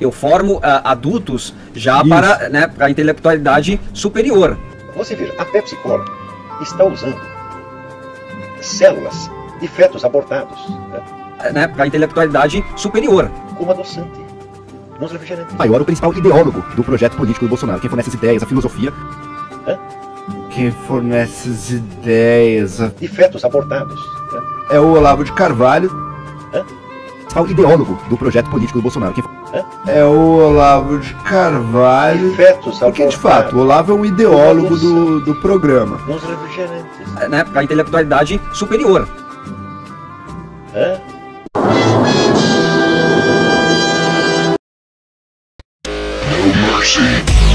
eu formo ah, adultos já Isso. para, né, para a intelectualidade superior. Você veja, a Pepsi Corp está usando células de fetos abortados né, Né, para a intelectualidade superior. como adoçante nos refrigerantes. maior, o principal ideólogo do projeto político do Bolsonaro. Quem fornece as ideias, a filosofia. Quem fornece as ideias a- De fetos abortados. né, é o Olavo de Carvalho. Principal ideólogo do projeto político do Bolsonaro. Quem É o Olavo de Carvalho. Porque de fato, o Olavo é um ideólogo do, do programa. nos refrigerantes. Né, para a intelectualidade superior. né? No mercy.